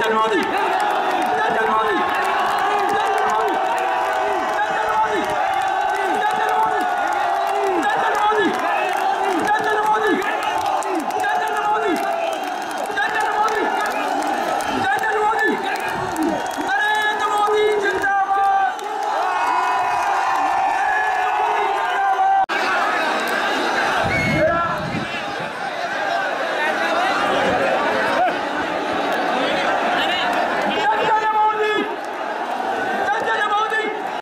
Fernandes.